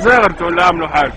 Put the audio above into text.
زغر ولا عملوا حاجة